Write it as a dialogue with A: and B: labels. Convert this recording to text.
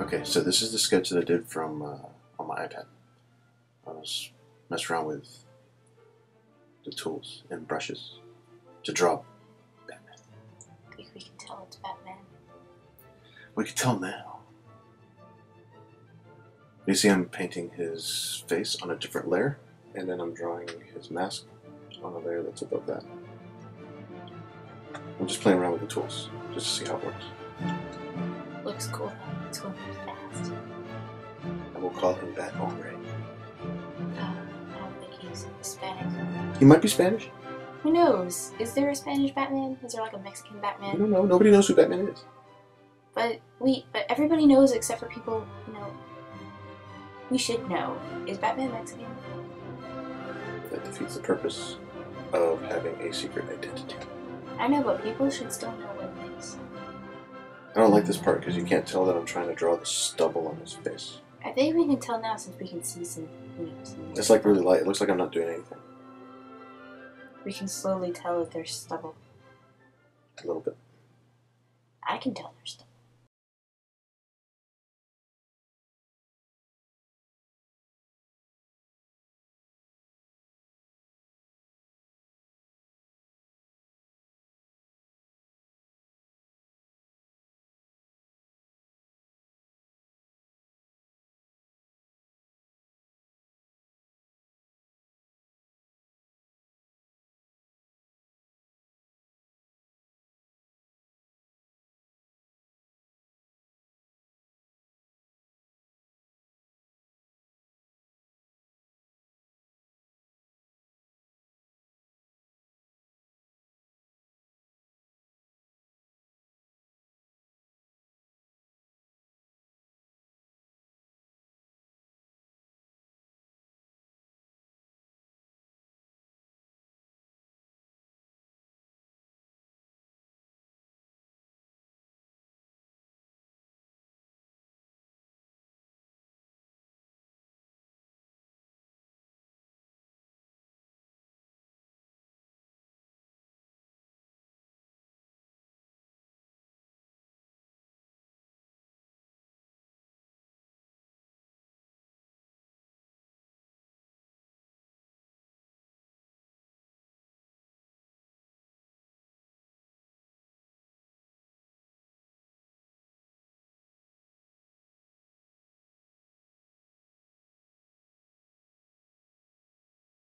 A: Okay, so this is the sketch that I did from uh, on my iPad. I was messing around with the tools and brushes to draw Batman.
B: I think we can tell it's Batman.
A: We can tell now. You see, I'm painting his face on a different layer, and then I'm drawing his mask on a layer that's above that. I'm just playing around with the tools, just to see how it works.
B: Looks cool. It's going pretty fast.
A: And we'll call him Bat Hombre.
B: Uh, I don't think he's Hispanic.
A: He might be Spanish.
B: Who knows? Is there a Spanish Batman? Is there like a Mexican Batman?
A: I don't know. Nobody knows who Batman is.
B: But we, but everybody knows except for people, you know. We should know. Is Batman Mexican?
A: That defeats the purpose of having a secret identity.
B: I know, but people should still know what it is.
A: I don't like this part because you can't tell that I'm trying to draw the stubble on his face.
B: I think we can tell now since we can see some, you know, some
A: It's like really light. It looks like I'm not doing anything.
B: We can slowly tell if there's stubble.
A: A little bit.
B: I can tell there's stubble.